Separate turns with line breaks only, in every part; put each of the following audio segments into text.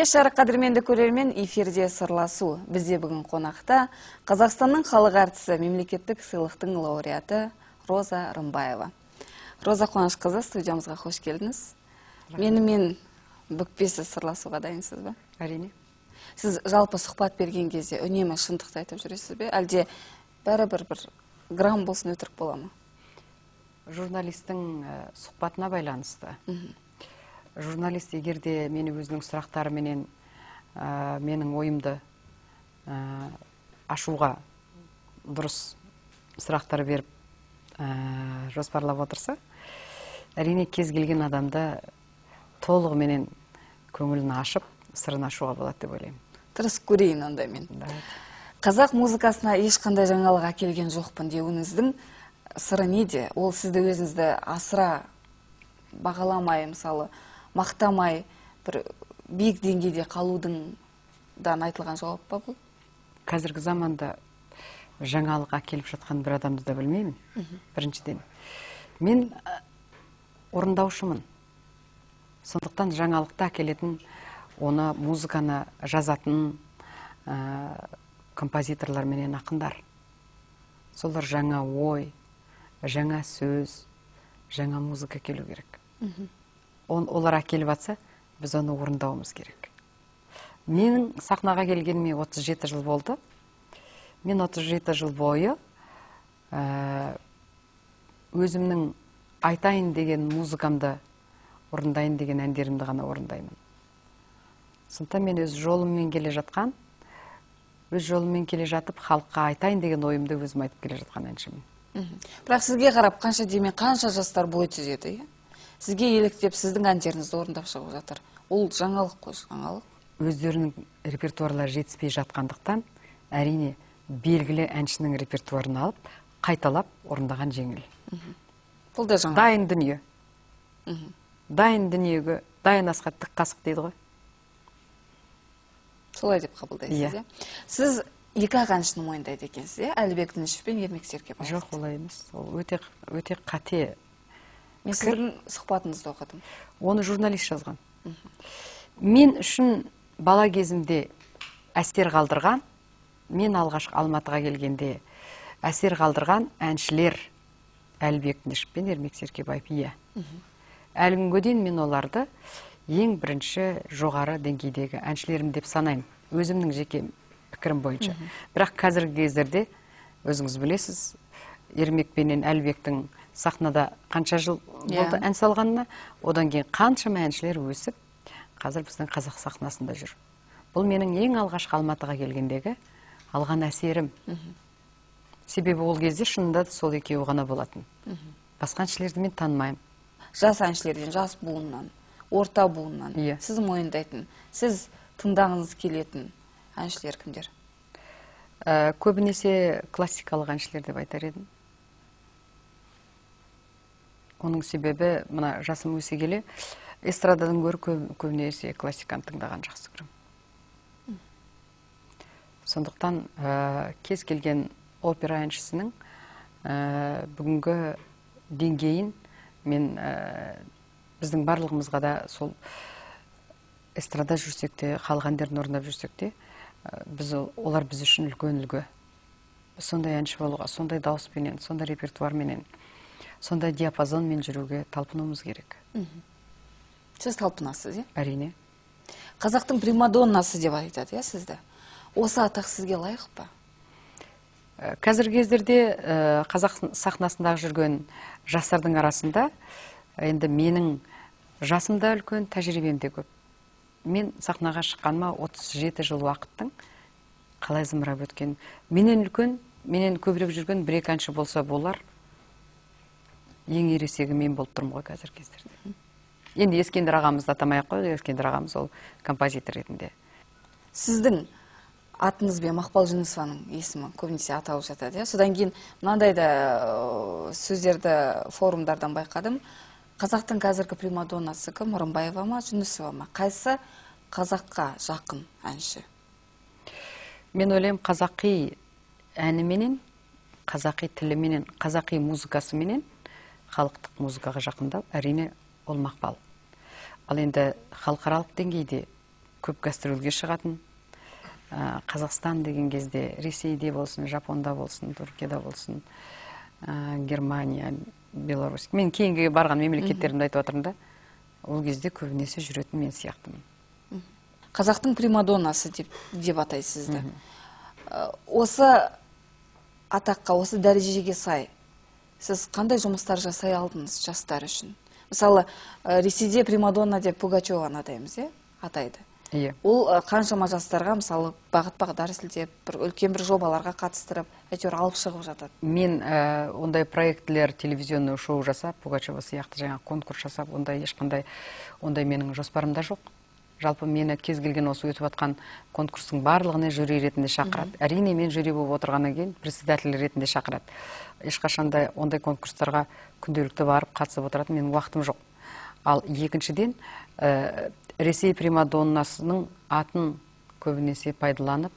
кеш жарық қадірменді көрермен эфирде сырласу. Бізде бүгін қонақта қазақстанның халық әртісі мемлекеттік сыйлықтың лауреаты роза рымбаева. Роза қуанышқызы студиямызға қош келдіңіз. Менімен бүкпесіз сырласуға дайынсыз ба?
Әрине.
Сіз жалпы сұхбат берген кезде үнемі шындықты айтып жүресіз бе? Әлде бәрібір бір грамм болсын өтірік бола ма?
Журналистің ә, сұхбатына байланысты. Журналист егер де мені өзінің сұрақтарыменен ә, менің ойымды ә, ашуға дұрыс сұрақтар беріп ә, жоспарлап отырса әрине кез келген адамды толығыменен көңілін ашып сырын ашуға болады деп ойлаймын.
Тырысып көрейін онда мен. Қазақ музыкасына ешқандай жаңалық әкелген жоқпын деуіңіздің сыры неде? Ол сізді өзіңізді асыра бағаламай мысалы мақтамай бір биік деңгейде қалудыңдан айтылған жауап па бұл?
Қазіргі заманда жаңалық әкеліп жатқан бір адамды да білмеймін. Біріншіден. Мен орындаушымын. Сондықтан жаңалықты әкелетін оны музыканы жазатын ә, композиторлар менен ақындар. Солар жаңа ой жаңа сөз жаңа музыка келу керек. Он, олар әкеліп жатса біз оны орындауымыз керек. Менің сахнаға келгеніме 37 жыл болды. Мен 37 жыл бойы ә, өзімнің айтайын деген музыкамды орындайын деген әндерімді ғана орындаймын. Сондықтан мен өз жолыммен келе жатқан өз жолыммен келе жатып халыққа айтайын деген ойымды өзім айтып келе жатқан әншімін.
Бірақ сізге қарап қанша демей қанша жастар бой түзеді иә? Сізге еліктеп сіздің әндеріңізді орындап шығып жатыр. Ол жаңалық қой жаңалық.
Өздерінің репертуарлары жетіспей жатқандықтан әрине белгілі әншінің репертуарын алып қайталап орындаған жеңіл.
Бұл да жаңалық.
Дайын дүние. Дайын дүниеге дайын асқа тік қасық дейді ғой.
Солай деп қабылдайсыз
Иә.
иә? Сіз екі ақ әншіні мойындайды екенсіз иә? Әлібек дінішев пен ермек серкебаев.
Жоқ олай емес. Ол өте өте қате
мен сіздің сұхбатыңызды оқыдым.
Оны журналист жазған. Мен үшін бала кезімде әсер қалдырған мен алғашқы алматыға келгенде әсер қалдырған әншілер әлібек дінішев пен ермек серкебаев иә. Әлі күнге дейін мен оларды ең бірінші жоғары деңгейдегі әншілерім деп санаймын. Өзімнің жеке пікірім бойынша. Бірақ қазіргі кездерде өзіңіз білесіз ермек пенен әлібектің сахнада қанша жыл
Иә.
болды ән салғанына одан кейін қаншама әншілер өсіп қазір біздің қазақ сахнасында жүр. Бұл менің ең алғашқы алматыға келгендегі алған әсерім. Себебі ол кезде шынында да сол екеуі ғана болатын. Басқа әншілерді мен танымаймын.
Жас әншілерден жас буыннан орта буыннан.
Иә.
сіз мойындайтын сіз тыңдағыңыз келетін әншілер кімдер?
Ә, көбінесе классикалық әншілер деп айтар едім. Оның себебі мына жасым өсе келе эстрададан гөрі көбінесе классиканы тыңдаған жақсы көремін. Сондықтан ә, кез келген опера әншісінің ә, бүгінгі деңгейін мен ә, біздің барлығымызға да сол эстрада жүрсек те халық әндерін орындап жүрсек те біз ол- олар біз үшін үлкен үлгі. Сондай әнші болуға сондай дауыспенен сондай репертуарменен сондай диапазонмен жүруге талпынуымыз керек.
Сіз талпынасыз иә?
Әрине.
Қазақтың примадоннасы деп айтады иә сізді? Осы атақ сізге лайық па?
Ә, қазіргі кездерде ә, қазақ сахнасындағы жүрген жастардың арасында енді менің жасым да үлкен тәжірибем де көп. Мен сахнаға шыққаныма 37 жыл уақыттың қалай зымырап өткен? Менен үлкен менен көбірек жүрген бір екі әнші болса болар ең ересегі мен болып тұрмын ғой қазіргі кездерде. Енді ескендір ағамызды атамай ақ қояйық ескендір ағамыз ол композитор ретінде.
Сіздің атыңыз бен мақпал жүнісованың есімі көбінесе аталып жатады иә? Содан кейін мынандай да сөздерді форумдардан байқадым. Қазақтың қазіргі примадоннасы кім? Рымбаева ма жүнісова ма? Қайсысы қазаққа жақын әнші?
Мен ойлаймын қазақи әніменен қазақи тіліменен қазақи музыкасыменен халықтық музыкаға жақындау әрине ол мақпал. Ал енді халықаралық деңгейде көп гастрольге шығатын ә, қазақстан деген кезде ресейде болсын жапонда болсын түркияда болсын ә, германия беларусь. Мен кейінгі барған мемлекеттерімді айтып жатырмын да ол кезде көбінесе жүретін мен сияқтымын.
Қазақтың примадоннасы деп деп атайсыз сізді осы атаққа осы дәрежеге сай сіз қандай жұмыстар жасай алдыңыз жастар үшін? Мысалы ә, ресейде примадонна деп пугачеваны атаймыз иә атайды.
Иә.
Ол қаншама жастарға мысалы бағыт бағдар сілтеп бір үлкен бір жобаларға қатыстырып әйтеуір алып шығып жатады.
Мен ә, ондай проектілер телевизионный шоу жасап пугачева сияқты жаңағы конкурс жасап ондай ешқандай ондай менің жоспарымда жоқ. Жалпы мені кез келген осы өтіп жатқан конкурстың барлығына жюри ретінде шақырады. Әрине мен жюри болып отырғаннан кейін председатель ретінде шақырады. Ешқашанда ондай конкурстарға күнделікті барып қатысып отыратын менің уақытым жоқ. Ал екіншіден ә, ресей примадоннасының атын көбінесе пайдаланып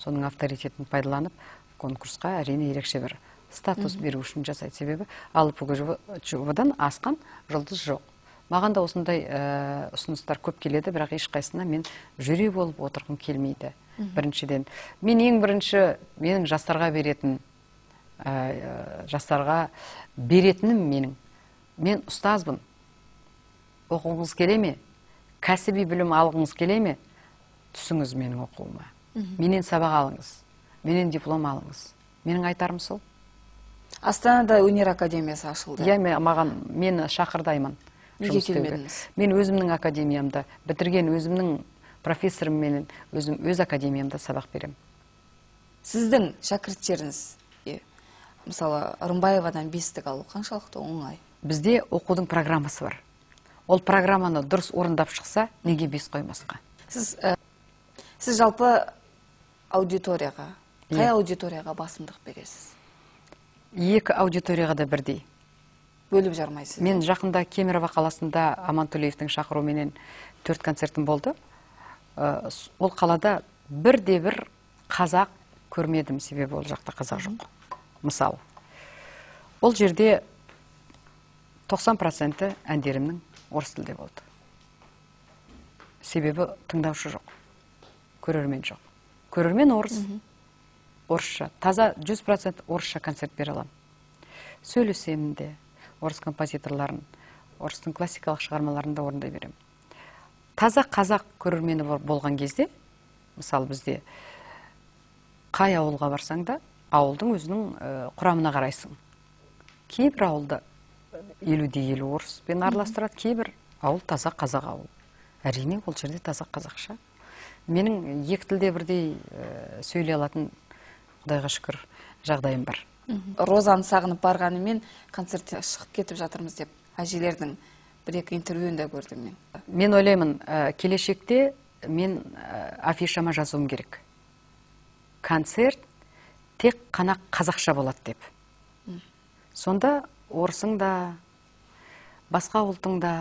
соның авторитетін пайдаланып конкурсқа әрине ерекше бір статус беру үшін жасайды. Себебі ал пугачевадан асқан жұлдыз жоқ. Маған да осындай ә, ұсыныстар көп келеді бірақ ешқайсысына мен жюри болып отырғым келмейді. Біріншіден. Мен ең бірінші менің жастарға беретін ә, жастарға беретінім менің. Мен ұстазбын. Оқығыңыз келе ме? Кәсіби білім алғыңыз келе ме? Түсіңіз менің оқуыма. Менен сабақ алыңыз. Менен диплом алыңыз. Менің айтарым сол.
Астанада өнер академиясы ашылды.
Иә маған мені шақырдаймын.
Неге келмедіңіз?
мен өзімнің академиямда бітірген өзімнің профессорымменен өзім өз академиямда сабақ беремін
сіздің шәкірттеріңіз мысалы рымбаевадан бестік алу қаншалықты оңай?
Бізде оқудың программасы бар. Ол программаны дұрыс орындап шықса неге бес қоймасқа?
Сіз ә, сіз жалпы аудиторияға қай
Иә.
аудиторияға басымдық бересіз?
Екі аудиторияға да бірдей.
Бөліп жармайсыз.
Мен жақында кемерово қаласында амантөлеевтің шақыруыменен төрт концертім болды. Ә, с- ол қалада бірде бір қазақ көрмедім. Себебі ол жақта қазақ жоқ. Мысалы ол жерде 90 проценті әндерімнің орыс тілде болды. Себебі тыңдаушы жоқ көрермен жоқ. Көрермен орыс орысша. Таза 100 процент орысша концерт бере аламын. Сөйлесемін де орыс композиторларын орыстың классикалық шығармаларын да орындай беремін. Таза қазақ көрермені бол- болған кезде мысалы бізде қай ауылға барсаң да ауылдың өзінің құрамына қарайсың. Кейбір ауылда елуде елу орыспен араластырады кейбір ауыл таза қазақ ауыл. Әрине ол жерде таза қазақша. Менің екі тілде бірдей ә, сөйлей алатын құдайға шүкір жағдайым бар.
Розаны сағынып барғанымен концерттен шығып кетіп жатырмыз деп әжелердің бір екі интервьюінде көрдім мен.
Мен ойлаймын ә, келешекте мен ә, афишама жазуым керек. Концерт тек қана қазақша болады деп. Сонда орысың да басқа ұлтың да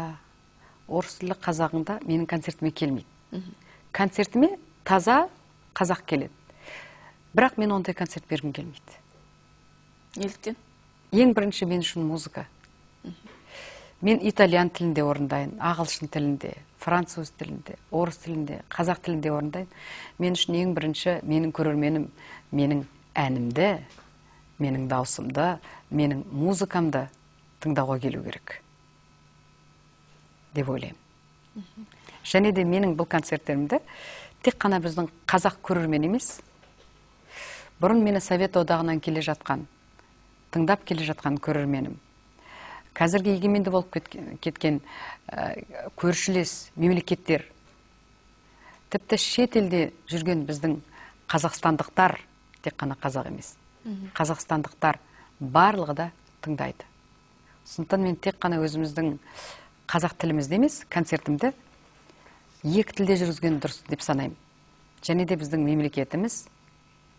орыс тілі қазағың да менің концертіме келмейді. Концертіме таза қазақ келеді. Бірақ мен ондай концерт бергім келмейді.
Неліктен.
Ең бірінші мен үшін музыка. Мен итальян тілінде орындайын ағылшын тілінде француз тілінде орыс тілінде қазақ тілінде орындайын. Мен үшін ең бірінші менің көрерменім менің әнімді менің даусымды менің музыкамды тыңдауға келу керек. Деп ойлаймын. Және де менің бұл концерттерімді тек қана біздің қазақ көрермен емес бұрын мені совет одағынан келе жатқан тыңдап келе жатқан көрерменім. Қазіргі егеменді болып кеткен, ә, көршілес мемлекеттер тіпті шет елде жүрген біздің қазақстандықтар тек қана қазақ емес. Қазақстандықтар барлығы да тыңдайды. Сондықтан мен тек қана өзіміздің қазақ тілімізде емес концертімді екі тілде жүргізген дұрыс деп санаймын. Және де біздің мемлекетіміз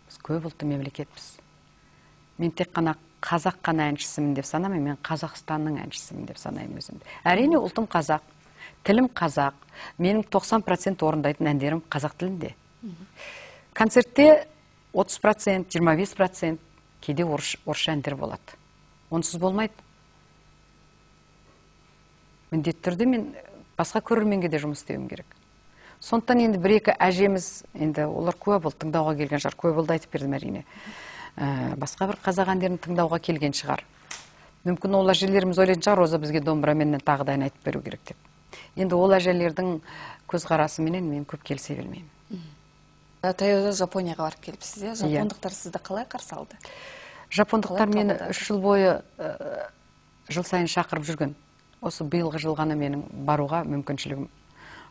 біз көп ұлтты мемлекетпіз. Мен тек қана қазақ қана әншісімін деп санамаймын мен қазақстанның әншісімін деп санаймын өзімді. Әрине ұлтым қазақ тілім қазақ менің 90 процент орындайтын әндерім қазақ тілінде. Концертте 30 процент 25 процент кейде орыс, орысша әндер болады. Онсыз болмайды. Міндетті түрде мен басқа көрерменге де жұмыс істеуім керек. Сондықтан енді бір екі әжеміз енді олар куә болды тыңдауға келген шығар куә болды айтып бердім әрине. Ә, басқа бір қазақ әндерін тыңдауға келген шығар. Мүмкін ол әжелеріміз ойлайтын шығар роза бізге домбырамен тағы да ән айтып беру керек деп. Енді ол әжелердің көзқарасыменен мен көп келісе бермеймін.
Таяуда жапонияға барып келіпсіз иә? Жапондықтар сізді қалай қарсы алды?
Жапондықтар мені үш жыл бойы ә, жыл сайын шақырып жүрген. Осы биылғы жыл ғана менің баруға мүмкіншілігім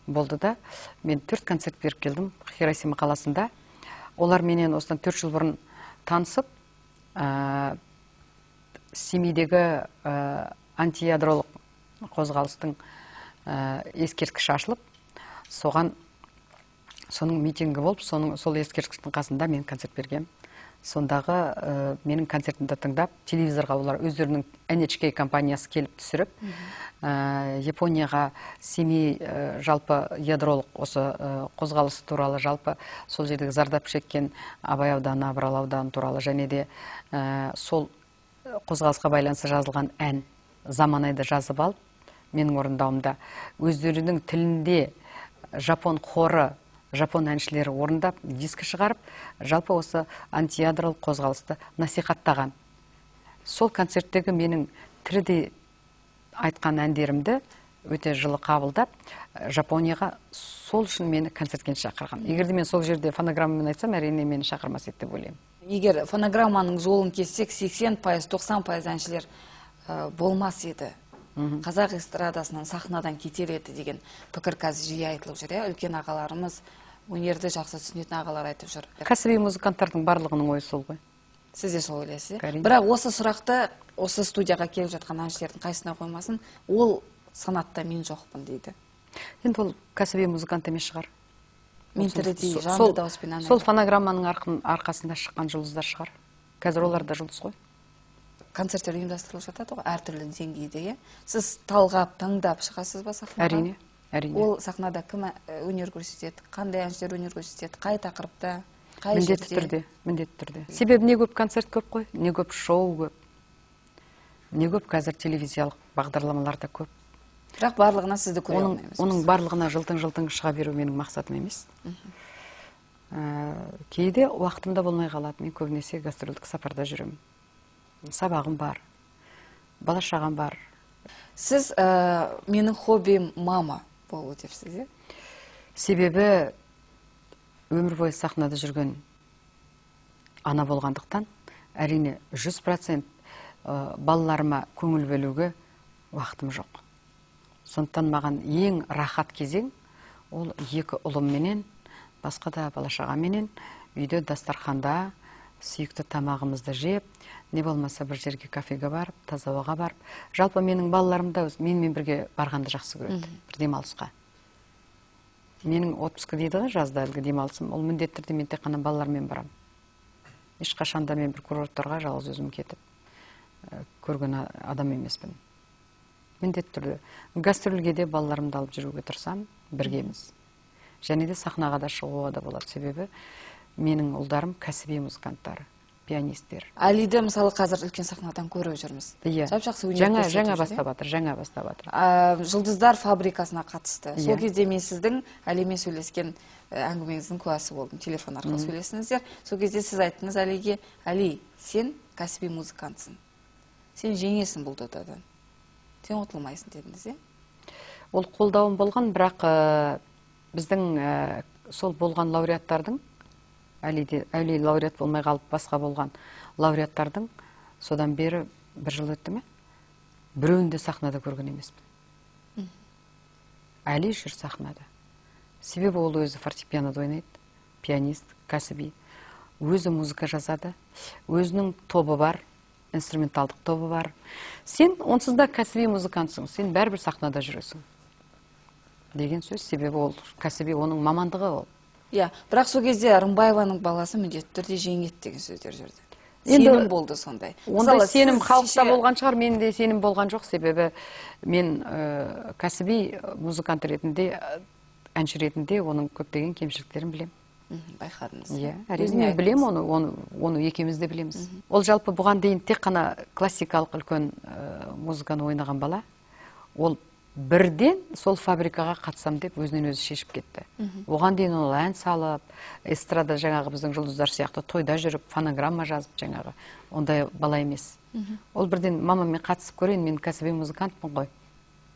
болды да мен төрт концерт беріп келдім хиросима қаласында. Олар менен осыдан төрт жыл бұрын танысып ә, семейдегі ә, антиядролық қозғалыстың ә, ескерткіші ашылып соған соның митингі болып соның сол ескерткіштің қасында мен концерт бергем сондағы ә, менің концертімді тыңдап телевизорға олар өздерінің NHK компаниясы келіп түсіріп ә, японияға семей ә, жалпы ядролық осы ә, қозғалыс туралы жалпы сол жердегі зардап шеккен абай ауданы абырал ауданы туралы және де ә, сол қозғалысқа байланысты жазылған ән заманайды жазып алып менің орындауымда өздерінің тілінде жапон хоры жапон әншілері орындап дискі шығарып жалпы осы антиядролық қозғалысты насихаттаған. Сол концерттегі менің тірідей айтқан әндерімді өте жылы қабылдап ә, жапонияға сол үшін мені концертке шақырған. Егер де мен сол жерде фонограммамен айтсам әрине мені шақырмас еді деп ойлаймын.
Егер фонограмманың жолын кессек 80 пайыз 90 пайыз әншілер ә, болмас еді. Қазақ эстрадасынан сахнадан кетер еді деген пікір қазір жиі айтылып жүр иә. Үлкен ағаларымыз өнерді жақсы түсінетін ағалар айтып жүр.
Кәсіби музыканттардың барлығының ойы сол ғой.
Сіз де сол ойлайсыз иә? Бірақ осы сұрақты осы студияға келіп жатқан әншілердің қайсысына қоймасын ол санатта мен жоқпын дейді.
Енді ол кәсіби музыкант емес шығар.
Мен тірідей жанды дауыспен ән
сол фонограмманың арқасында шыққан жұлдыздар шығар. Қазір олар да жұлдыз ғой.
Концерттер ұйымдастырылып жатады ғой әртүрлі деңгейде иә? Сіз талғап таңдап шығасыз ба сахнаға?
Әрине. Әрине.
Ол сахнада кім ә, өнер көрсетеді қандай әншілер өнер көрсетеді қай тақырыпта қай
міндетті түрде міндетті түрде. Себебі не көп концерт көп қой? Не көп шоу көп. Не көп қазір телевизиялық бағдарламалар да көп.
Бірақ барлығына сізді көре
оның,
алмаймыз.
оның барлығына жылтың жылтың шыға беру менің мақсатым емес. Ә, кейде уақытым да болмай қалады. Мен көбінесе гастрольдік сапарда жүремін. Сабағым бар бала шағам бар.
Сіз ә, менің хоббиім мама. Болу депсіз иә
себебі өмір бойы сахнада жүрген ана болғандықтан әрине жүз процент балаларыма көңіл бөлуге уақытым жоқ. Сондықтан маған ең рахат кезең ол екі ұлымменен басқа да бала шағаменен үйде дастарханда сүйікті тамағымызды жеп не болмаса бір жерге кафеге барып таза ауаға барып жалпы менің балаларым да өз- менімен бірге барғанды жақсы көреді бір демалысқа. Менің отпуск дейді ғой жазда әлгі демалысым. Ол міндетті түрде мен тек қана балалармен барамын. Ешқашан да мен бір курорттарға жалғыз өзім кетіп ә, көрген адам емеспін. Міндетті түрде. Гастрольге де балаларымды алып жүруге тырысамын біргеміз. Және де сахнаға да шығуға да болады. Себебі менің ұлдарым кәсіби музыканттар пианисттер
әлиді мысалы қазір үлкен сахнадан көріп жүрміз.
Иә.
Жап жақсы өнер
жаңа
көрсетіп
жаңа
иә?
бастап жатыр жаңа бастап жатыр
жұлдыздар фабрикасына қатысты. Сол
Иә.
кезде мен сіздің әлимен сөйлескен ә, әңгімеңіздің куәсі болдым. Телефон арқылы сөйлестіңіздер сол кезде сіз айттыңыз әлиге әли сен кәсіби музыкантсың. Сен жеңесің бұл додадан сен ұтылмайсың дедіңіз иә?
Ол қолдауым болған бірақ ә, біздің ә, сол болған лауреаттардың әли лауреат болмай қалып басқа болған лауреаттардың содан бері бір жыл өтті ме? Біреуін де сахнада көрген емеспін. Әли жүр сахнада. Себебі ол өзі фортепианода ойнайды пианист кәсіби. Өзі музыка жазады өзінің тобы бар инструменталдық тобы бар. Сен онсыз да кәсіби музыкантсың сен бәрібір сахнада жүресің деген сөз. Себебі ол кәсіби оның мамандығы ол.
Иә бірақ сол кезде рымбаеваның баласы міндетті түрде жеңеді деген сөздер жүрді.
Енді
сенім болды сондай.
ондай сенім халықта болған шығар менде сенім болған жоқ. Себебі мен ә, кәсіби музыкант ретінде ә, әнші ретінде оның көптеген кемшіліктерін білемін.
Байқадыңыз.
Иә әрине мен білемін оны оны оны екеуміз де білеміз. Ол жалпы бұған дейін тек қана классикалық үлкен ә, музыканы ойнаған бала. Ол бірден сол фабрикаға қатысам деп өзінен өзі шешіп кетті. Оған дейін ол ән салып эстрада жаңағы біздің жұлдыздар сияқты тойда жүріп фонограмма жазып жаңағы ондай бала емес. Ол бірден мама мен қатысып көрейін мен кәсіби музыкантпын ғой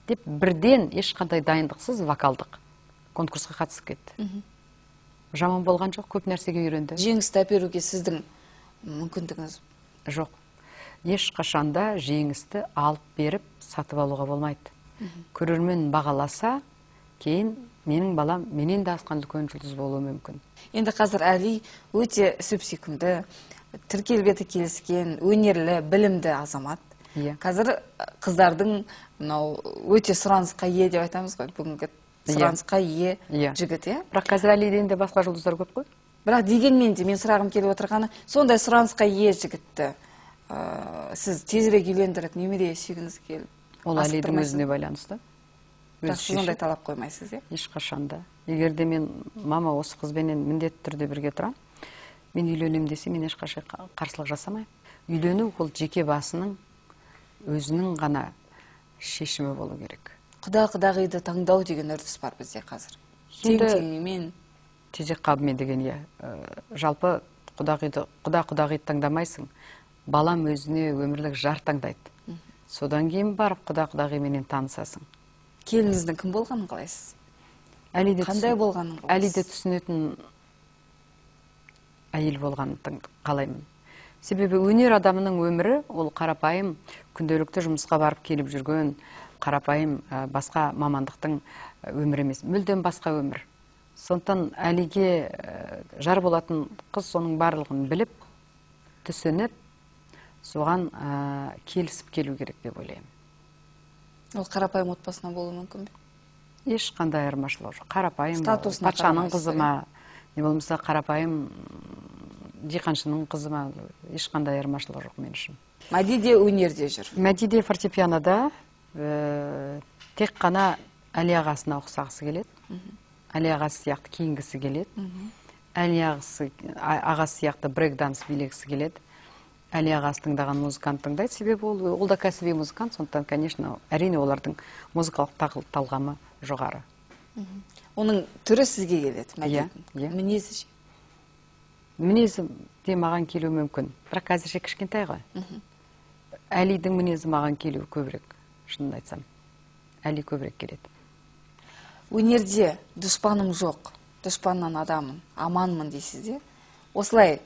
деп бірден ешқандай дайындықсыз вокалдық конкурсқа қатысып кетті. Жаман болған жоқ көп нәрсеге үйренді.
Жеңісті әперуге сіздің мүмкіндігіңіз?
Жоқ. Ешқашанда жеңісті алып беріп сатып алуға болмайды. Көрермен бағаласа кейін менің балам менен де асқан үлкен жұлдыз болуы мүмкін.
Енді қазір әли өте сүп сүйкімді тіл келбеті келіскен өнерлі білімді азамат.
Иә.
Қазір қыздардың мынау өте сұранысқа ие деп айтамыз ғой бүгінгі
Иә.
сұранысқа ие
Иә.
жігіт иә.
Бірақ қазір әлиден де басқа жұлдыздар көп қой.
Бірақ дегенмен де мен сұрағым келіп отырғаны сондай сұранысқа ие жігітті ә, сіз тезірек үйлендіріп немере сүйгіңіз келіп
ол әлидің өзіне байланысты.
Бірақ сіз ондай талап қоймайсыз иә
ешқашан да. Егер де мен мама осы қызбенен міндетті түрде бірге тұрамын мен үйленемін десе мен ешқашан қа- қарсылық жасамаймын. Үйлену ол жеке басының өзінің ғана шешімі болу керек.
Құда құдағиды таңдау деген үрдіс бар бізде қазір. Тең теңімен
тезек қабымен деген иә. Жалпы құдағиды құда құдағиды таңдамайсың. Балам өзіне өмірлік жар таңдайды. Содан кейін барып құда құдағименен танысасың.
Келініңіздің кім болғанын қалайсыз?
Әлі де
қандай болғанын
әлі де түсінетін әйел болғанын қалаймын. Себебі өнер адамының өмірі ол қарапайым күнделікті жұмысқа барып келіп жүрген қарапайым ә, басқа мамандықтың ә, өмірі емес мүлдем басқа өмір. Сондықтан әлиге ә, жар болатын қыз соның барлығын біліп түсініп соған ә, келісіп келу керек деп ойлаймын.
Ол қарапайым отбасынан болуы мүмкін бе?
Ешқандай айырмашылығы жоқ. Қарапайым патшаның қызы ма не болмаса қарапайым диқаншының қызы ма ешқандай айырмашылығы жоқ мен үшін.
Мәди де өнерде жүр.
Мәди де фортепианода ә, тек қана әли ағасына ұқсағысы келеді. Әли ағасы сияқты киінгісі келеді. Әли ағасы ағасы сияқты брейк данс билегісі келеді. Әли ағасы тыңдаған музыкант тыңдайды себебі ол, ол да кәсіби музыкант сондықтан конечно әрине олардың музыкалық тағыл- талғамы жоғары.
Оның түрі сізге келеді
Иә, иә.
мінезі ше?
Мінезі де маған келуі мүмкін. Бірақ әзірше кішкентай ғой. Әлидің мінезі маған келуі көбірек шынын айтсам. Әли көбірек келеді.
Өнерде дұшпаным жоқ. Дұшпаннан адамын аманмын дейсіз де. Осылай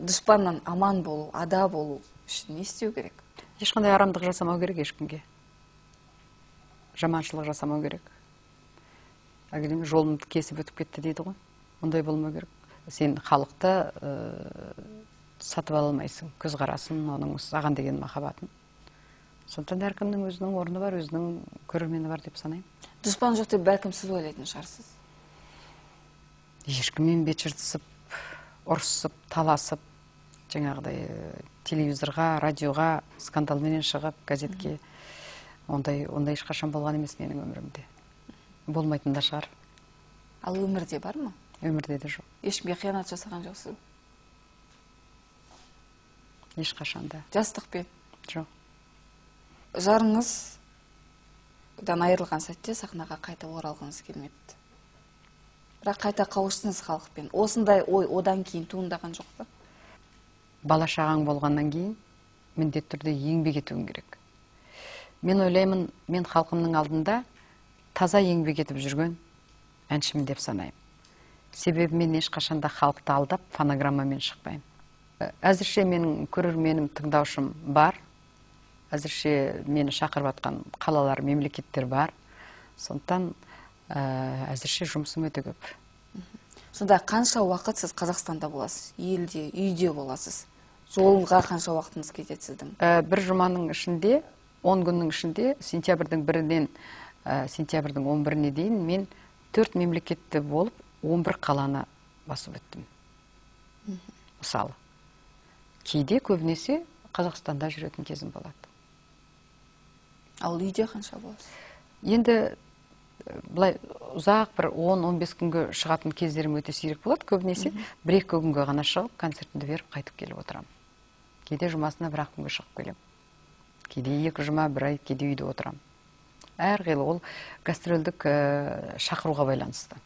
дұшпаннан аман болу ада болу үшін не істеу керек?
Ешқандай арамдық жасамау керек ешкімге. Жаманшылық жасамау керек. Әлгіден жолын кесіп өтіп кетті дейді ғой. Ондай болмау керек. Сен халықты ә, сатып ала алмайсың көзқарасын оның саған деген махаббатын. Сондықтан әркімнің өзінің орны бар өзінің көрермені бар деп санаймын.
Дұшпан жоқ деп бәлкім сіз ойлайтын шығарсыз?
Ешкіммен бет жыртысып ұрысып таласып жаңағыдай э, телевизорға радиоға скандалменен шығып газетке ондай ондай ешқашан болған емес менің өмірімде. Болмайтын да шығар.
Ал өмірде бар ма?
Өмірде де жоқ.
Ешкімге қиянат жасаған жоқсыз
ешқашан да.
Жастықпен?
Жоқ.
Жарыңыздан айырылған сәтте сахнаға қайта оралғыңыз келмепті. Бірақ қайта қауыштыңыз халықпен. Осындай ой одан кейін туындаған жоқ па?
Бала шағаң болғаннан кейін міндетті түрде еңбек етуің керек. Мен ойлаймын мен халқымның алдында таза еңбек етіп жүрген әншімін деп санаймын. Себебі мен ешқашанда халықты алдап фонограммамен шықпаймын. Ә, әзірше менің көрерменім тыңдаушым бар. Әзірше мені шақырып жатқан қалалар мемлекеттер бар. Сондықтан ә, әзірше жұмысым өте көп.
Сонда қанша уақыт сіз қазақстанда боласыз? Елде үйде боласыз? Жолға қанша уақытыңыз кетеді сіздің?
Ә, бір жұманың ішінде 10 күннің ішінде сентябрьдің бірінен ә, сентябрьдің 11-іне дейін мен төрт мемлекетте болып 11 қаланы басып өттім. Мысалы кейде көбінесе қазақстанда жүретін кезім болады.
Ал үйде қанша боласыз?
Енді ә, былай ұзақ бір 10-15 күнге шығатын кездерім өте сирек болады. Көбінесе бір екі күнге ғана шығып концертімді беріп қайтып келіп отырамын. Кейде жұмасына бір ақ күнге шығып келемін. Кейде екі жұма бір ай кейде үйде отырамын. Әрқилы ол гастрольдік ә, шақыруға байланысты.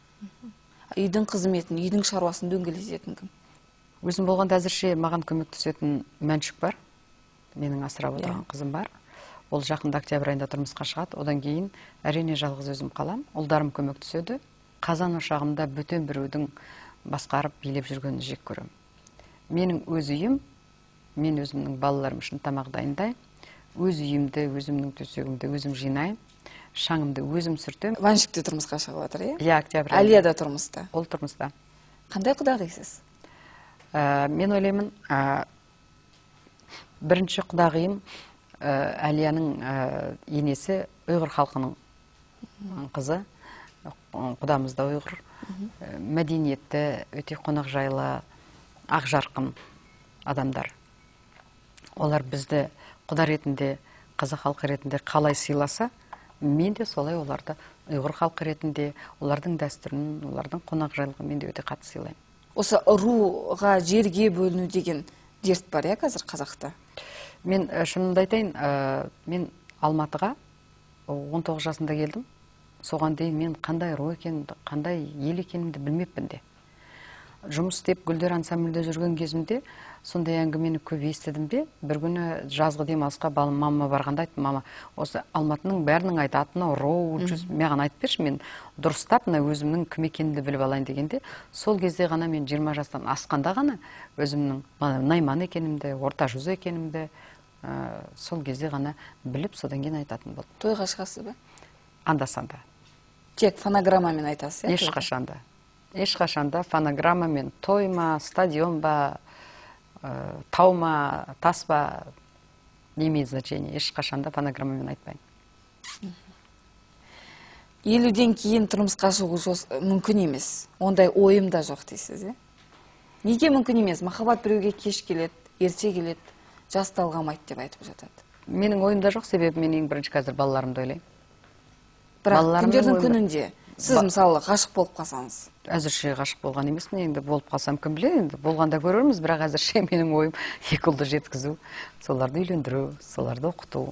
Үйдің қызметін үйдің шаруасын дөңгелететін кім?
Өзім болғанда әзірше маған көмектесетін мәншүк бар. Менің асырап отырған
Иә.
қызым бар. Ол жақында октябрь айында тұрмысқа шығады. Одан кейін әрине жалғыз өзім қалам. Ұлдарым көмектеседі қазан ошағымда бөтен біреудің басқарып билеп жүргенін жек көремін. Менің өз үйім мен өзімнің балаларым үшін тамақ дайындаймын өз үйімді өзімнің төсегімді өзім жинаймын шаңымды өзім сүртемін
ваншик те тұрмысқа шығып жатыр иә?
Иә октябрь
әлия да тұрмыста.
Ол тұрмыста.
Қандай құдағисыз
Ә, мен ойлаймын ә, бірінші құдағиым ә, әлияның ә, енесі ұйғыр халқының қызы. Құдамыз да ұйғыр. Ә, мәдениетті өте қонақжайлы ақжарқын адамдар. Олар бізді құда ретінде қазақ халқы ретінде қалай сыйласа мен де солай оларды ұйғыр халқы ретінде олардың дәстүрін олардың қонақжайлығын мен де өте қатты сыйлаймын.
Осы руға жерге бөліну деген дерт бар иә қазір қазақта?
Мен ә, шынымды айтайын ә, мен алматыға 19 жасында келдім. Соған дейін мен қандай ру екенімді қандай ел екенімді білмеппін де. Жұмыс істеп гүлдер ансамбльде жүрген кезімде сондай әңгімені көп естідім де бір күні жазғы демалысқа балам мамама барғанда айттым мама осы алматының бәрінің айтатыны ру жүз маған айтып берші мен дұрыстап мына өзімнің кім екенімді біліп алайын дегенде сол кезде ғана мен 20 жастан асқанда ғана өзімнің найман екенімді орта жүз екенімді ә, сол кезде ғана біліп содан кейін айтатын болдым.
Тойға шығасыз ба?
Анда санда
тек фонограммамен айтасыз иә тойда?
ешқашанда ешқашанда фонограммамен той ма стадион ба ә, тау ма тас па не имеет значения. Ешқашанда фонограммамен айтпаймын.
Елуден кейін тұрмысқа шығу мүмкін емес. Ондай ойым да жоқ дейсіз иә неге мүмкін емес? Махаббат біреуге кеш келеді ерте келеді жас талғамайды деп айтып жатады.
Менің ойымда жоқ. Себебі мен ең бірінші қазір балаларымды ойлаймын.
Бірақ күндердің күнінде сіз мысалы ғашық болып қалсаңыз
әзірше ғашық болған емеспін енді болып қалсам кім біледі енді болғанда көрерміз бірақ әзірше менің ойым екі ұлды жеткізу соларды үйлендіру соларды оқыту.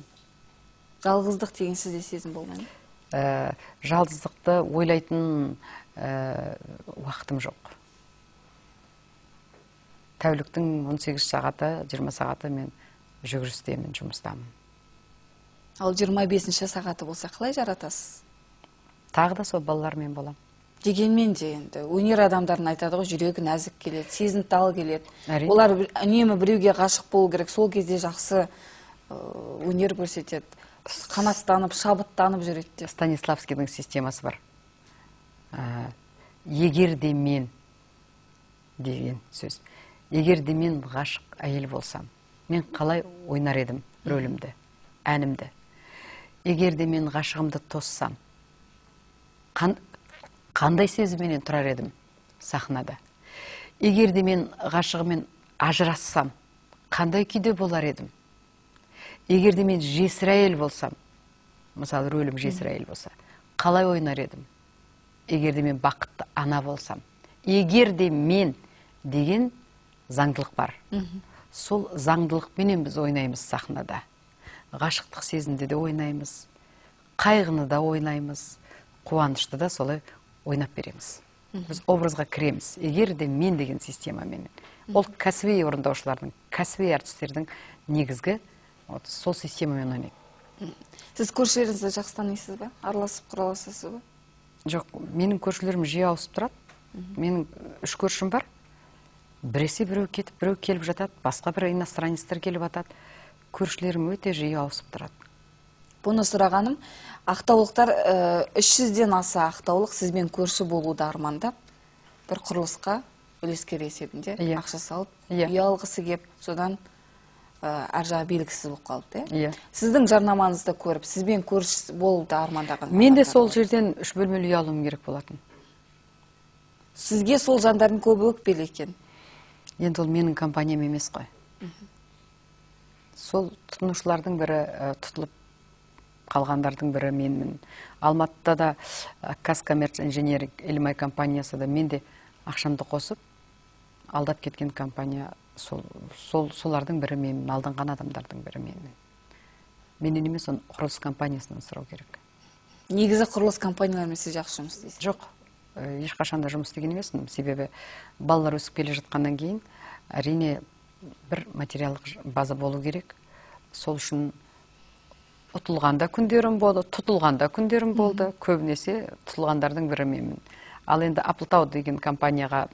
Жалғыздық деген сізде сезім болмай ма?
Ә, жалғыздықты ойлайтын ә, уақытым жоқ. Тәуліктің 18 сағаты 20 сағаты мен жүгірістемін жұмыстамын.
Ал 25 сағаты болса қалай жаратасыз?
Тағы да сол балалармен боламын.
Дегенмен де енді өнер адамдарын айтады ғой жүрегі нәзік келеді сезімтал келеді.
Әрине.
олар үнемі біреуге ғашық болу керек сол кезде жақсы өнер көрсетеді. Қанаттанып шабыттанып жүреді деп
станиславскийдің системасы бар. Ә, егер де мен деген сөз. Егер де мен ғашық әйел болсам мен қалай ойнар едім рөлімді әнімді? Егер де мен ғашығымды тоссам қан- қандай сезімменен тұрар едім сахнада? Егер де мен ғашығыммен ажырассам қандай күйде болар едім? Егер де мен жесір әйел болсам мысалы рөлім жесір әйел болса қалай ойнар едім? Егер де мен бақытты ана болсам егер де мен деген заңдылық бар. Сол заңдылықпенен біз ойнаймыз сахнада. Ғашықтық сезімде де ойнаймыз қайғыны да ойнаймыз қуанышты да солай ойнап береміз. Біз образға кіреміз. Егер де мен деген системамен ол кәсіби орындаушылардың кәсіби әртістердің негізгі вот сол системамен ойнайды.
Сіз көршілеріңізді жақсы танисыз ба? Араласып құраласыз ба?
Жоқ менің көршілерім жиі ауысып тұрады. Менің үш көршім бар. Біресе біреу кетіп біреу келіп жатады басқа бір иностранецтер келіп жатады көршілерім өте жиі ауысып тұрады.
Бұны сұрағаным ақтаулықтар ә, 300-ден аса ақтаулық сізбен көрші болуды армандап бір құрылысқа үлескер есебінде
Иә.
ақша салып
Иә.
үй алғысы келіп содан ә, ар жағы белгісіз болып қалды иә
Иә.
сіздің жарнамаңызды көріп сізбен көрші болуды армандаған
мен де сол жерден үш бөлмелі үй алуым керек болатын
сізге сол жандардың көбі өкпелі екен
енді ол менің компаниям емес қой сол тұтынушылардың бірі ә, тұтылып қалғандардың бірі менмін. Алматыда да казкоммерц инженеринг элимай компаниясы да мен де ақшамды қосып алдап кеткен компания сол, сол солардың бірі менмін алданған адамдардың бірі менмін. Менен емес оны құрылыс компаниясынан сұрау керек.
Негізі құрылыс компанияларымен сіз жақсы жұмыс істейсіз?
Жоқ. Э, ешқашан да жұмыс істеген емеспін. Себебі балалар өсіп келе жатқаннан кейін әрине бір материалдық база болу керек. Сол үшін ұтылғанда күндерім болды тұтылғанда күндерім болды. Көбінесе тұтылғандардың бірі менмін. Ал енді аплтау деген компанияға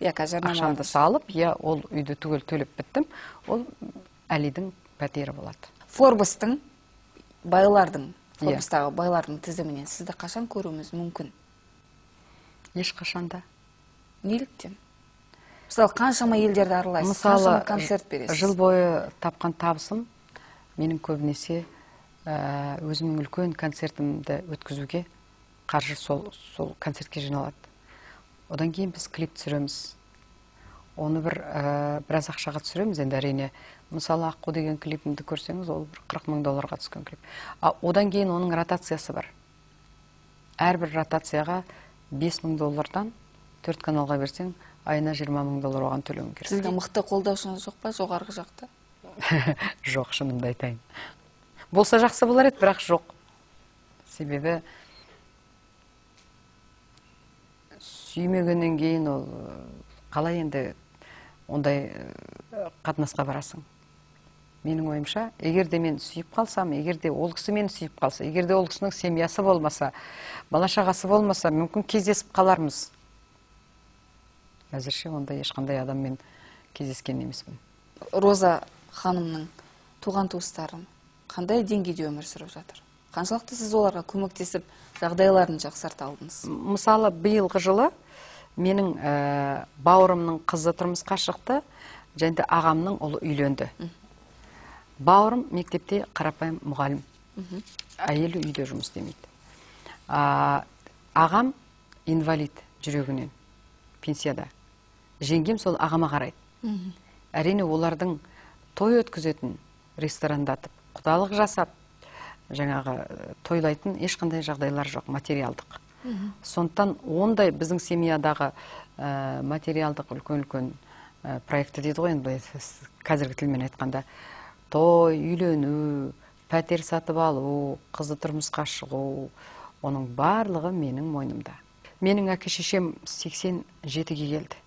иә қазір
ақшамды салып иә ол үйді түгел төлеп біттім. Ол әлидің пәтері болады
форбстың байлардың
Иә.
форбстағы байлардың тізімінен сізді қашан көруіміз мүмкін?
Ешқашан да
неліктен? Мысалы қаншама елдерді аралайсыз
мысалы
концерт бересіз?
жыл бойы тапқан табысым менің көбінесе өзімнің үлкен концертімді өткізуге қаржы сол, сол концертке жиналады. Одан кейін біз клип түсіреміз. Оны бір ә, біраз ақшаға түсіреміз енді әрине. Мысалы аққу деген клипімді көрсеңіз ол бір қырық мың долларға түскен клип. А одан кейін оның ротациясы бар. Әрбір ротацияға 5 мың доллардан төрт каналға берсең айына 20 мың доллар оған төлеуің керек.
Сізге мықты қолдаушыңыз жоқ па жоғарғы жақта?
Жоқ шынымды айтайын. Болса жақсы болар еді бірақ жоқ. Себебі сүймегеннен кейін ол э, қалай енді ондай э, қатынасқа барасың? Менің ойымша егер де мен сүйіп қалсам егер де ол кісі мені сүйіп қалса егер де ол кісінің семьясы болмаса бала шағасы болмаса мүмкін кездесіп қалармыз. Әзірше ондай ешқандай адаммен кездескен емеспін.
Роза ханымның туған туыстары қандай деңгейде өмір сүріп жатыр? Қаншалықты сіз оларға көмектесіп жағдайларын жақсарта алдыңыз?
Мысалы биылғы жылы менің ә, бауырымның қызы тұрмысқа шықты және де ағамның ұлы үйленді. Бауырым мектепте қарапайым мұғалім. Әйелі үйде жұмыс істемейді. А, ағам инвалид жүрегінен пенсияда. Жеңгем сол ағама қарайды. Әрине олардың той өткізетін ресторандатып құдалық жасап жаңағы э, тойлайтын ешқандай жағдайлар жоқ материалдық. Сондықтан ондай біздің семьядағы ә, материалдық үлкен үлкен ә, проекті дейді ғой енді қазіргі тілмен айтқанда. Той үйлену пәтер сатып алу қызы тұрмысқа шығу оның барлығы менің мойнымда. Менің әке шешем 87-ге келді.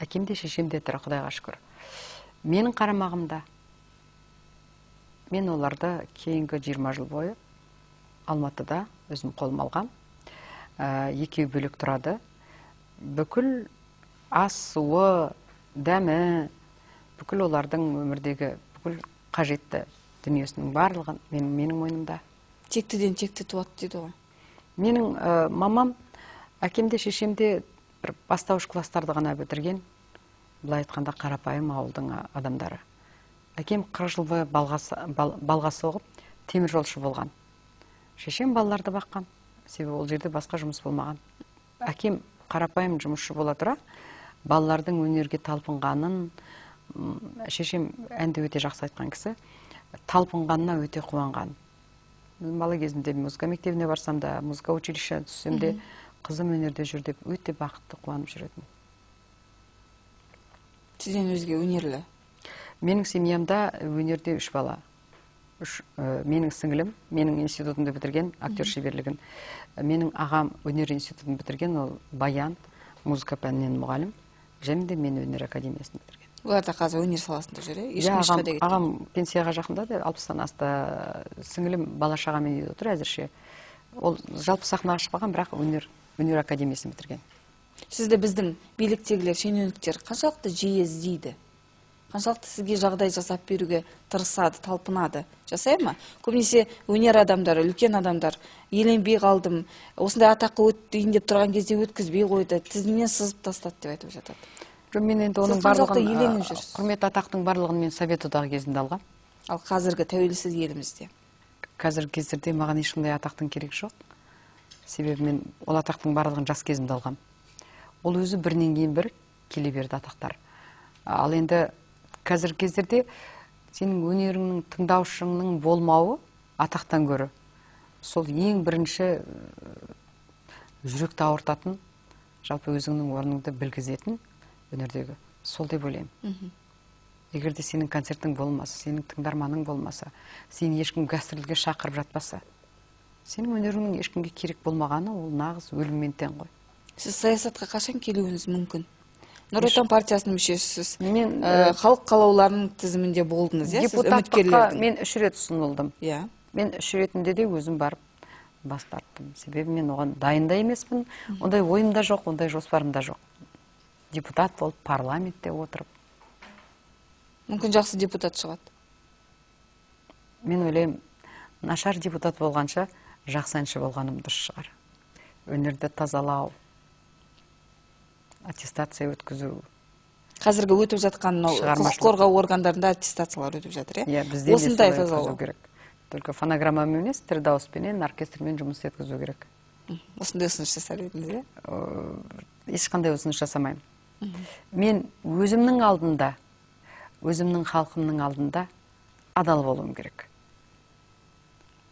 Әкем де шешем де тірі құдайға шүкір. Менің қарамағымда мен оларды кейінгі 20 жыл бойы алматыда өзім қолыма алғам. Ә, екеуі бөлек тұрады. Бүкіл ас суы дәмі бүкіл олардың өмірдегі бүкіл қажетті дүниесінің барлығын мен, менің мойнымда.
Тектіден текті туады дейді ғой.
Менің ә, мамам әкем де шешем де бір бастауыш класстарды ғана бітірген. Былай айтқанда қарапайым ауылдың адамдары. Әкем қырық жыл бойы балға соғып теміржолшы болған. Шешем балаларды баққан себебі ол жерде басқа жұмыс болмаған. Әкем қарапайым жұмысшы бола тұра балалардың өнерге талпынғанын шешем әнді өте жақсы айтқан кісі талпынғанына өте қуанған. Мен бала кезімде музыка мектебіне барсам да музыка училище түссем де қызым өнерде жүр деп өте бақытты қуанып жүретін.
Сізден өзге өнерлі
менің семьямда өнерде үш бала. Үш ә, менің сіңілім менің институтымды бітірген актер шеберлігін. Менің ағам өнер институтын бітірген ол баян музыка пәнінен мұғалім. Және де мен өнер академиясын бітірген.
Олар да қазір өнер саласында жүр иә?
Иә ағам, ағам пенсияға жақындады алпыстан асты сіңілім бала шағамен үйде отыр әзірше. Ол жалпы сахнаға шықпаған бірақ өнер өнер академиясын бітірген.
Сізді біздің биліктегілер шенеуніктер қаншалықты жиі іздейді? Қаншалықты сізге жағдай жасап беруге тырысады талпынады жасай ма? Көбінесе өнер адамдары үлкен адамдар еленбей қалдым осындай атаққа өтейін деп тұрған кезде өткізбей қойды тізімнен сызып тастады деп айтып жатады.
Жоқ мен енді оның барлығын құрмет атақтың барлығын мен совет одағы кезінде алғам.
Ал қазіргі тәуелсіз елімізде?
Қазіргі кездерде маған ешқандай атақтың керек жоқ. Себебі мен ол атақтың барлығын жас кезімде алғам. Ол өзі бірінен кейін бір келе берді атақтар. Ал енді қазіргі кездерде сенің өнеріңнің тыңдаушыңның болмауы атақтан гөрі. Сол ең бірінші жүректі ауыртатын жалпы өзіңнің орныңды білгізетін өнердегі. Сол деп ойлаймын. Егер де сенің концертің болмаса сенің тыңдарманың болмаса сені ешкім гастрольге шақырып жатпаса сенің өнеріңнің ешкімге керек болмағаны ол нағыз өліммен тең ғой.
Сіз саясатқа қашан келуіңіз мүмкін? Нұр отан партиясының мүшесісіз
Мен,
Ә, халық қалауларының тізімінде болдыңыз иә
депутаттыққа мен үш рет ұсынылдым.
Иә.
Мен үш ретінде де өзім барып бас тарттым. Себебі мен оған дайын да емеспін ондай ойым да жоқ ондай жоспарым да жоқ. Депутат болып парламентте отырып.
Мүмкін жақсы депутат шығады.
Мен ойлаймын нашар депутат болғанша жақсы әнші болғаным дұрыс шығар. Өнерді тазалау аттестация өткізу
қазіргі өтіп жатқан мынау құқық қорғау органдарында аттестациялар өтіп жатыр
иә?
Иә
бізде де
осындай
өткізу керек. Только фонограммамен емес тірі дауыспенен оркестрмен жұмыс еткізу керек.
Осындай ұсыныс жасар едіңіз иә?
Ешқандай ұсыныс жасамаймын. Мен өзімнің алдында өзімнің халқымның алдында адал болуым керек.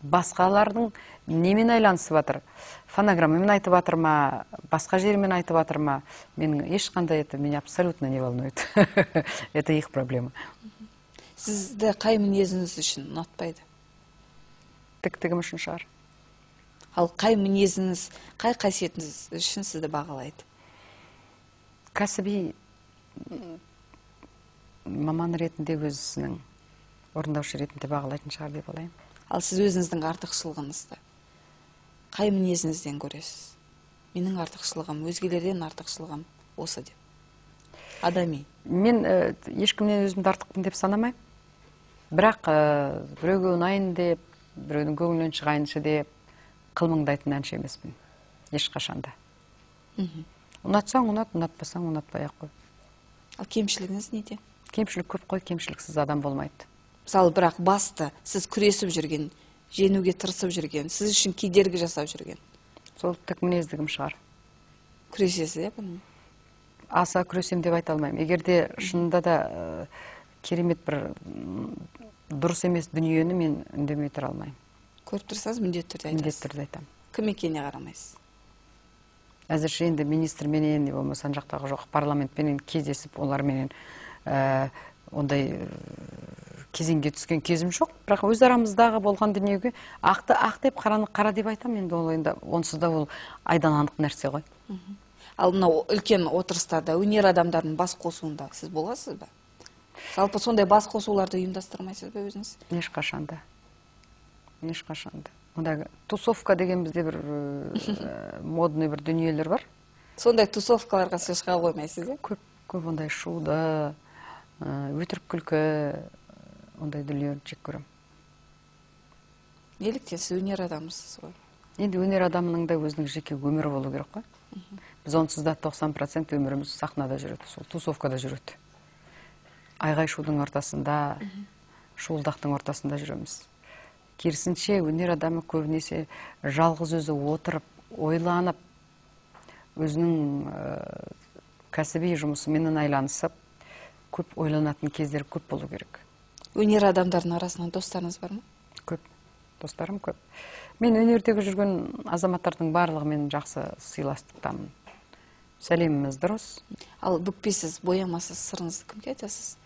Басқалардың немен айналысып жатыр? Фонограммамен айтып жатыр ма? Басқа жермен айтып жатыр ма? Менің ешқандай это меня абсолютно не волнует. Это их проблема.
Сізді қай мінезіңіз үшін ұнатпайды?
Тіктігім үшін шығар.
Ал қай мінезіңіз қай қасиетіңіз үшін сізді бағалайды?
Кәсіби маман ретінде өзінің орындаушы ретінде бағалайтын шығар деп ойлаймын.
Ал сіз өзіңіздің артықшылығыңызды қай мінезіңізден көресіз? Менің артықшылығым өзгелерден артықшылығым осы деп. Адами.
Мен э, ешкімнен өзімді артықпын деп санамаймын. Бірақ э, біреуге ұнайын деп біреудің көңілінен шығайыншы деп қылмыңдайтын әнші емеспін. Ешқашан да. Ұнатсаң ұнат ұнатпасаң ұнатпай ақ қой.
Ал кемшілігіңіз неде?
Кемшілік көп қой кемшіліксіз адам болмайды.
Мысалы бірақ басты сіз күресіп жүрген жеңуге тырысып жүрген сіз үшін кедергі жасап жүрген.
Сол тік мінездігім шығар.
Күресесіз иә бұнымен
аса күресем деп айта алмаймын. Егер де шынында да э, керемет бір дұрыс емес дүниені мен үндемей тұра алмаймын.
Көріп тұрсаңыз міндетті түрде
міндетті
айтасыз
түрде айтамын.
Кім екеніне қарамайсыз.
Әзірше енді министрменен не болмаса ана жақтағы жоқ парламентпенен кездесіп оларменен ә, ондай ә, кезеңге түскен кезім жоқ. Бірақ өз арамыздағы болған дүниеге ақты ақ деп қараны қара деп айтамын енді ол енді онсыз да ол айдан анық нәрсе ғой.
Ал мынау үлкен отырыстарда өнер адамдарының бас қосуында сіз боласыз ба? Жалпы сондай бас қосуларды ұйымдастырмайсыз ба өзіңіз?
Ешқашан да. Ешқашан да. Ондай тусовка деген бізде бір ә, модный бір дүниелер бар.
Сондай тусовкаларға сіз шыға қоймайсыз иә
көп көп ондай шуды өтірік күлкі ондай дүниелерді жек көремін
неліктен сіз өнер адамысыз ғой
енді өнер адамының да өзінің жеке өмірі болу керек қой. Біз онсыз да 90 процент өміріміз сахнада жүреді сол тусовкада жүреді. Айғай шудың ортасында шуылдақтың ортасында жүреміз. Керісінше өнер адамы көбінесе жалғыз өзі отырып ойланып өзінің ә, кәсіби жұмысымен айналысып көп ойланатын кездері көп болу керек.
Өнер адамдарының арасынан достарыңыз бар ма?
Көп. Достарым көп. Мен өнердегі жүрген азаматтардың барлығымен жақсы сыйластықтамын. Сәлеміміз дұрыс.
Ал бүкпесіз боямасыз сырыңызды кімге айтасыз?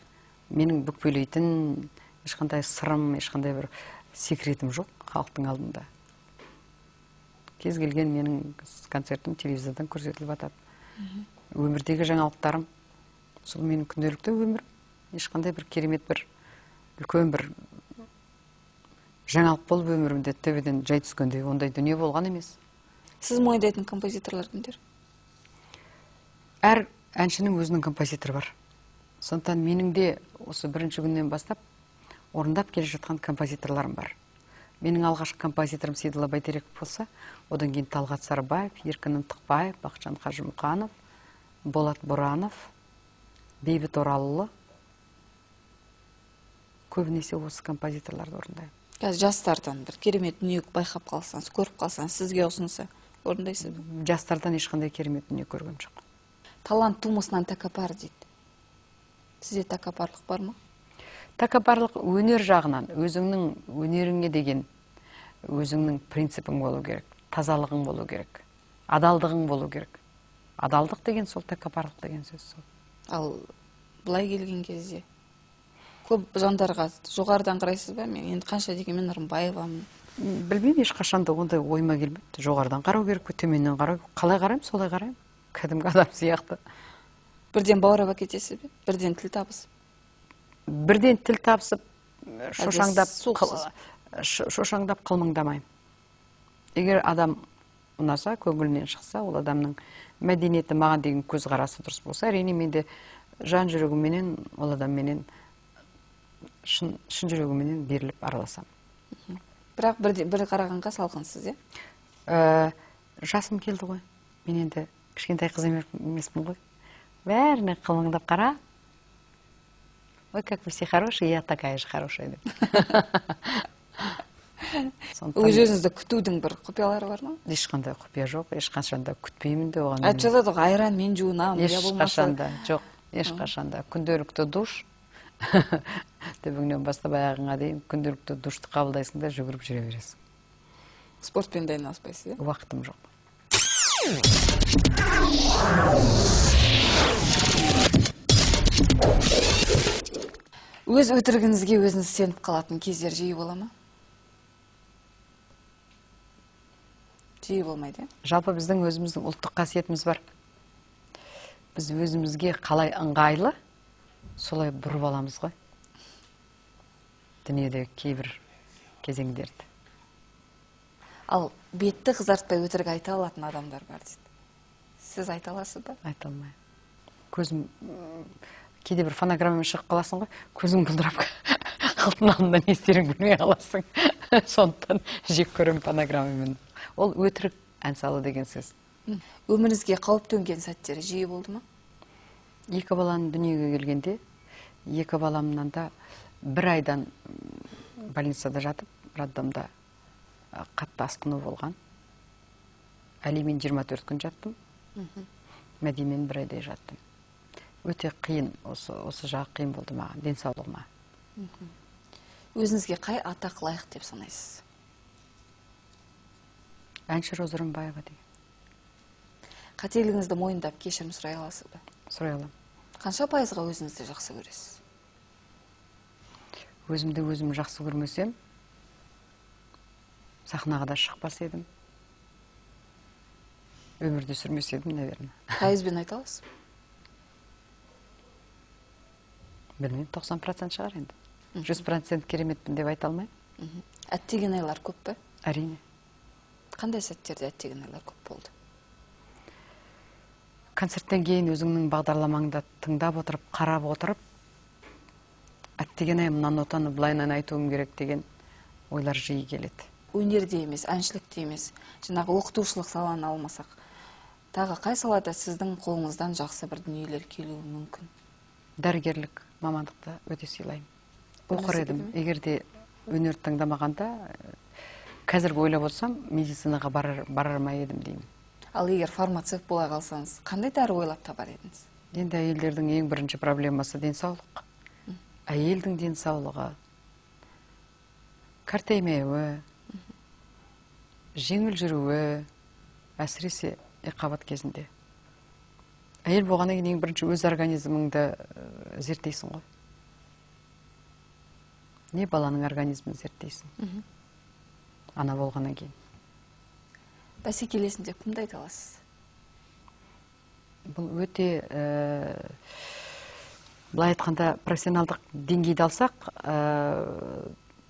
Менің бүкпелейтін ешқандай сырым ешқандай бір секретім жоқ халықтың алдында. Кез келген менің концертім телевизордан көрсетіліп жатады өмірдегі жаңалықтарым. Сол менің күнделікті өмірім. Ешқандай бір керемет бір үлкен бір жаңалық болып өмірімде төбеден жай түскендей ондай дүние болған емес.
Сіз мойындайтын композиторлар кімдер?
Әр әншінің өзінің композиторы бар. Сондықтан менің де осы бірінші күннен бастап орындап келе жатқан композиторларым бар. Менің алғашқы композиторым сейдолла бәйтереков болса одан кейін талғат сарыбаев еркін ынтықбаев бақытжан қажымұқанов болат боранов бейбіт оралұлы көбінесе осы композиторларды орындаймын.
Қазір жастардан бір керемет дүние байқап қалсаңыз көріп қалсаңыз сізге ұсынса орындайсыз ба?
Жастардан ешқандай керемет дүние көргем жоқ.
Талант тумысынан тәкаппар дейді. Сізде тәкаппарлық бар ма?
Тәкаппарлық өнер жағынан өзіңнің өнеріңе деген өзіңнің принципің болу керек тазалығың болу керек адалдығың болу керек. Адалдық деген сол тәкаппарлық деген сөз сол.
Ал былай келген кезде көп жандарға жоғарыдан қарайсыз ба? мен енді қанша дегенмен рымбаевамын
білмеймін ешқашан да ондай ойыма келмепті. Жоғарыдан қарау керек пе төменнен қарау қалай қараймын солай қараймын. Кәдімгі адам сияқты.
Бірден баурап әкетесіз бе? Бірден тіл табысып?
Бірден тіл табысып шошаңдап шошаңдап қылмыңдамаймын егер адам ұнаса көңілінен шықса ол адамның мәдениеті маған деген көзқарасы дұрыс болса әрине мен де жан жүрегімменен ол адамменен шын, шын жүрегімменен беріліп араласамын.
Бірақ бірде, бір қарағанға салқынсыз иә?
Ә, жасым келді ғой. Мен енді кішкентай қыз емес- емеспін ғой. Бәріне қылмыңдап қара. Ой как вы все хорошие я такая же хорошая деп.
өз өзіңізді күтудің бір құпиялары бар ма?
Ешқандай құпия жоқ ешқашан да күтпеймін де оған
айтып жатады ғой айран мен жуынамын
ешқашан да жоқ ешқашан да күнделікті душ түбіңнен бастап аяғыңа дейін күнделікті душты қабылдайсың да жүгіріп жүре бересің.
Спортпен де айналыспайсыз иә?
Уақытым жоқ.
Өз өтірігіңізге өзіңіз сеніп қалатын кездер жиі бола ма? Жиі болмайды иә?
Жалпы біздің өзіміздің ұлттық қасиетіміз бар. Біз өзімізге қалай ыңғайлы солай бұрып аламыз ғой. Дүниедегі кейбір кезеңдерді.
Ал бетті қызартпай өтірік айта алатын адамдар бар дейді. Сіз айта аласыз ба?
Айта алмаймын. Көзім кейде бір фонограммамен шығып қаласың ғой көзің бұлдырап алтын алдында не істеріңді білмей қаласың. Сондықтан жек көремін фонограммамен. Ол өтірік ән салу деген сөз.
Өміріңізге қауіп төнген сәттер жиі болды ма?
Екі баланың дүниеге келгенде екі баламнан да бір айдан больницада жатып роддомда қатты асқыну болған. Әлимен 24 күн жаттым. Мәдимен бір айдай жаттым. Өте қиын осы осы жағы қиын болды маған денсаулығыма.
Өзіңізге қай атақ лайық деп санайсыз?
Әнші роза рымбаева деген.
Қателігіңізді мойындап кешірім сұрай аласыз ба?
Сұрай аламын
қанша пайызға өзіңізді жақсы көресіз?
Өзімді өзім жақсы көрмесем сахнаға да шықпас едім. Өмірде сүрмес едім наверное.
Пайызбен айта аласыз
білмеймін тоқсан процент шығар енді. Жүз процент кереметпін деп айта алмаймын.
Әттеген айлар көп пе
әрине.
Қандай сәттерде әттеген айлар көп болды?
Концерттен кейін өзіңнің бағдарламаңды тыңдап отырып қарап отырып әттеген ай мына нотаны былайынан айтуым керек деген ойлар жиі келеді.
Өнерде емес әншілікте емес жаңағы оқытушылық саланы алмасақ тағы қай салада сіздің қолыңыздан жақсы бір дүниелер келуі мүмкін?
Дәрігерлік мамандықты өте сыйлаймын. Оқыр едім.
ме?
егер де өнерді таңдамағанда қазіргі ойлап отырсам медицинаға барар, барар ма едім деймін.
Ал егер фармацевт бола қалсаңыз қандай дәрі ойлап табар едіңіз?
Енді әйелдердің ең бірінші проблемасы денсаулық. Әйелдің денсаулығы кәртеймеуі жеңіл жүруі әсіресе екіқабат кезінде. Әйел болғаннан кейін ең бірінші өз организміңді зерттейсің ғой. Не баланың организмін зерттейсің? Ана болғаннан кейін.
Бәсекелесін деп кімді айта аласыз?
Бұл өте ә, былай айтқанда профессионалдық деңгейді алсақ ә,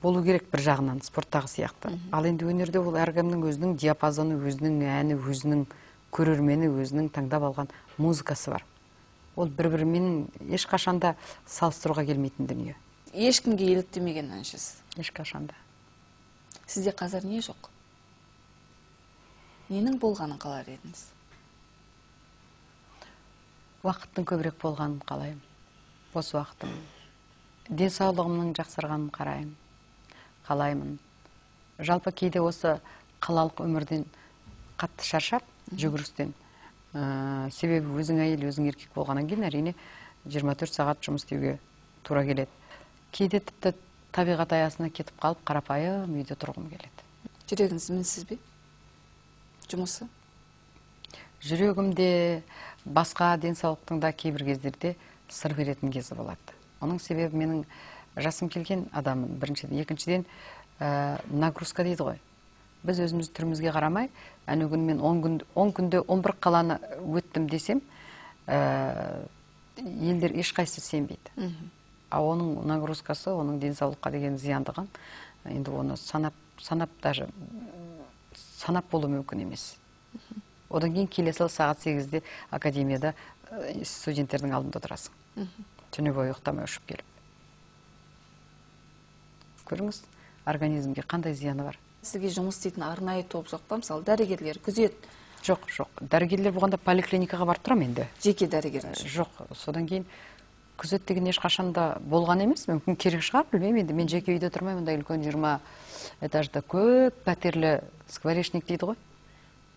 болу керек бір жағынан спорттағы сияқты. Ал енді өнерде ол әркімнің өзінің диапазоны өзінің әні өзінің көрермені өзінің таңдап алған музыкасы бар. Ол бір бірімен ешқашан да салыстыруға келмейтін дүние.
Ешкімге еліктемеген әншісіз.
Ешқашан да
сізде қазір не жоқ? Ненің болғанын қалар едіңіз?
Уақыттың көбірек болғанын қалаймын. Бос уақытым. Денсаулығымның жақсарғанын қараймын. Қалаймын. Жалпы кейде осы қалалық өмірден қатты шаршап жүгірістен ә, себебі өзің әйел өзің еркек болғаннан кейін әрине 24 сағат жұмыс істеуге тура келеді. Кейде тіпті табиғат аясына кетіп қалып қарапайым үйде тұрғым келеді.
Жүрегіңіз мінсіз бе? Жұмысы?
Жүрегімде басқа денсаулықтың да кейбір кездерде сыр беретін кезі болады. Оның себебі менің жасым келген адаммын біріншіден. Екіншіден ә, нагрузка дейді ғой. Біз өзіміз түрімізге қарамай әне күні мен он күн он күнде он бір қаланы өттім десем ә, елдер ешқайсысы сенбейді. А оның нагрузкасы оның денсаулыққа деген зияндығын енді оны санап санап даже санап болу мүмкін емес. Одан кейін келесі жылы сағат сегізде академияда ә, студенттердің алдында отырасың. Түні бойы ұйықтамай ұшып келіп. Көріңіз организмге қандай зияны бар?
Сізге жұмыс істейтін арнайы топ жоқ па? мысалы дәрігерлер күзет?
Жоқ жоқ. Дәрігерлер болғанда поликлиникаға барып тұрамын енді.
Жеке дәрігерлер
жоқ. Содан кейін күзет деген ешқашан да болған емес. Мүмкін керек шығар білмеймін енді. Мен жеке үйде тұрмаймын мындай үлкен жиырма этажда көп пәтерлі скворечник дейді ғой.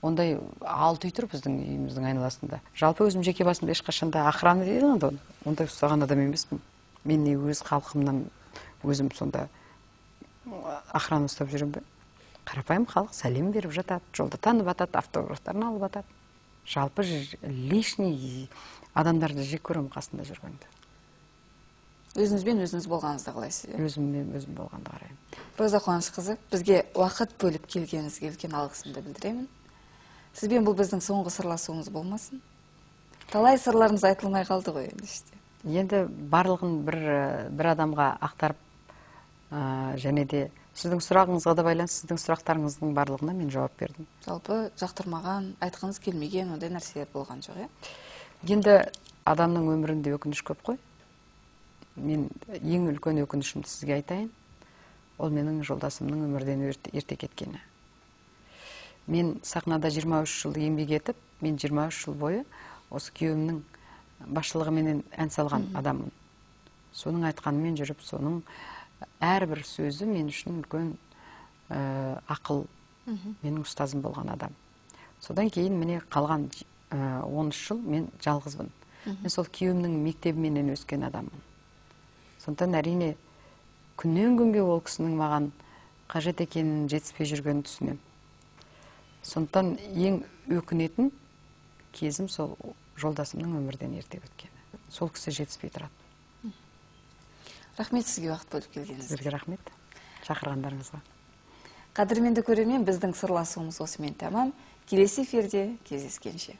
Ондай алты үй тұр біздің үйіміздің айналасында. Жалпы өзім жеке басымда ешқашан да охрана дейді ғой оны. Ондай ұстаған адам емеспін. Мен не өз халқымнан өзім сонда охрана ұстап жүремін бе? Қарапайым халық сәлем беріп жатады жолда танып жатады автографтарын алып жатады жалпы лишний адамдарды жек көремін қасында жүргенді
өзіңізбен өзіңіз болғаныңызды қалайсыз иә
өзіммен өзім болғанды қараймын.
Роза қуанышқызы бізге уақыт бөліп келгеніңізге үлкен алғысымды білдіремін. Сізбен бұл біздің соңғы сырласуымыз болмасын. Талай сырларымыз айтылмай қалды ғой енді іште.
Енді барлығын бір бір адамға ақтарып ә, және де сіздің сұрағыңызға да байланысты сіздің сұрақтарыңыздың барлығына мен жауап бердім.
Жалпы жақтырмаған айтқыңыз келмеген ондай нәрселер болған жоқ иә?
Енді адамның өмірінде өкініш көп қой. Мен ең үлкен өкінішімді сізге айтайын. Ол менің жолдасымның өмірден ерте, ерте кеткені. Мен сахнада 23 жыл еңбек етіп мен 23 жыл бойы осы күйеуімнің басшылығыменен ән салған адаммын. Соның айтқанымен жүріп соның әрбір сөзі мен үшін үлкен ә, ақыл менің ұстазым болған адам. Содан кейін міне қалған ә, 13 жыл мен жалғызбын. Мен сол күйеуімнің мектебіменен өскен адаммын. Сондықтан әрине күннен күнге ол кісінің маған қажет екенін жетіспей жүргенін түсінемін сондықтан ең өкінетін кезім сол жолдасымның өмірден ерте өткені. Сол кісі жетіспей тұрады.
Рахмет сізге уақыт бөліп келгеніңізге
сіздерге рахмет. Шақырғандарыңызға.
Қадірменді көрермен біздің сырласуымыз осымен тәмам. Келесі эфирде кездескенше.